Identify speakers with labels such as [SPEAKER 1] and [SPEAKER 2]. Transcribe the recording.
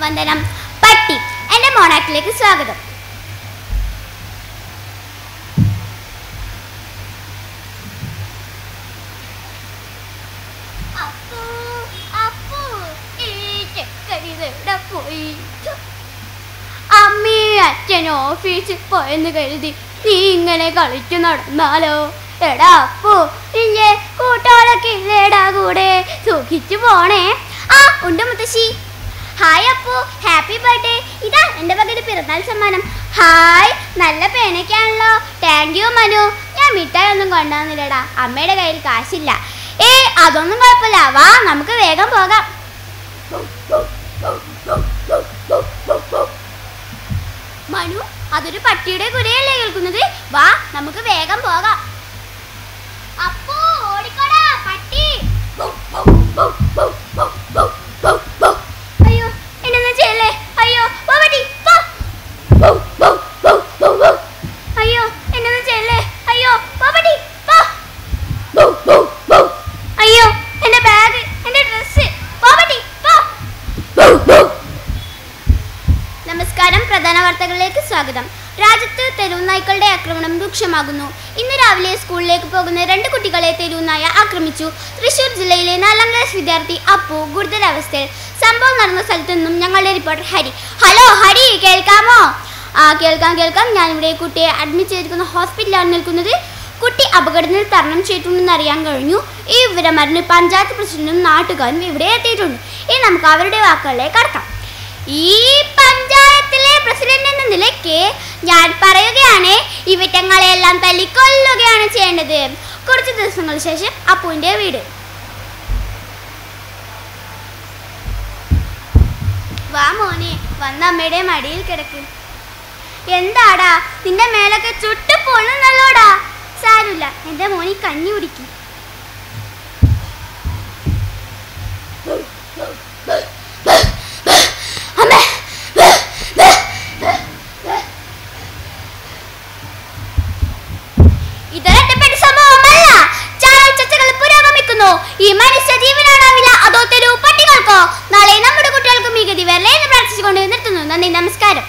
[SPEAKER 1] വന്ദനം. പട്ടി എന്റെ മോണാക്കിലേക്ക് സ്വാഗതം? അമ്മേ അച്ഛൻ ഓഫീസിൽ പോയെന്ന് കരുതി നീ ഇങ്ങനെ കളിച്ചു നടന്നാലോ? എടാ അപ്പു നിന്റെ കൂട്ടുകാരൊക്കെ ഇല്ലേടാ കൂടെ? സുഖിച്ചു പോണേ. ആ ഉണ്ട് മുത്തശ്ശി. Hi Appu happy birthday. ഇതാ എന്റെ പകുതി പിറന്നാൾ സമ്മാനം. ഹായ് നല്ല പേനയ്ക്കാണല്ലോ. Thank you Manu. ഞാൻ മിഠായി ഒന്നും കൊണ്ടുവന്നില്ലടാ. അമ്മയുടെ കയ്യിൽ കാശില്ല. ഏ അതൊന്നും കുഴപ്പമില്ല. വാ നമുക്ക് വേഗം പോകാം. മനു അതൊരു പട്ടിയുടെ കുരയല്ലേ കേൾക്കുന്നത്? വാ നമുക്ക് വേഗം പോകാം. അപ്പോ ഓടിക്കോടാ പട്ടി. സ്വാഗതം. രാജ്യത്ത് തെരുവുനായ്ക്കളുടെ ആക്രമണം രൂക്ഷമാകുന്നു. ഇന്ന് രാവിലെ സ്കൂളിലേക്ക് പോകുന്ന രണ്ട് കുട്ടികളെ തെരുവുനായ ആക്രമിച്ചു. തൃശൂർ ജില്ലയിലെ നാലാം ക്ലാസ് വിദ്യാർത്ഥി അപ്പു ഗുരുതരാവസ്ഥയിൽ. സംഭവം നടന്ന സ്ഥലത്തു നിന്നും ഞങ്ങളുടെ റിപ്പോർട്ടർ ഹരി. ഹലോ ഹരി കേൾക്കാമോ? ആ കേൾക്കാം കേൾക്കാം. ഞാനിവിടെ കുട്ടിയെ അഡ്മിറ്റ് ചെയ്തിരിക്കുന്ന ഹോസ്പിറ്റലിലാണ് നിൽക്കുന്നത്. കുട്ടി അപകടത്തിൽ തരണം ചെയ്തിട്ടുണ്ടെന്ന് അറിയാൻ കഴിഞ്ഞു. ഈ വിവരം പഞ്ചായത്ത് പ്രസിഡന്റും നാട്ടുകാരും ഇവിടെ എത്തിയിട്ടുണ്ട്. ഇനി നമുക്ക് അവരുടെ വാക്കുകളിലേക്ക് കടക്കാം. ഈ പഞ്ചായത്തിലെ പ്രസിഡന്റ് എന്ന നിലയ്ക്ക് ഞാൻ പറയുകയാണ് ഇവിറ്റങ്ങളെല്ലാം തല്ലിക്കൊല്ലുകയാണ് ചെയ്യേണ്ടത്. കുറച്ച് ദിവസങ്ങൾക്ക് ശേഷം അപ്പുവിന്റെ വീട്. വാ മോനെ വന്ന അമ്മയുടെ മടിയിൽ കിടക്ക്. എന്താടാ നിന്റെ മേലൊക്കെ ചുട്ടു പൊണ്ണുന്നല്ലോടാ സാരമില്ല എന്റെ മോനി കഞ്ഞി കുടിക്കും. నమస్కారం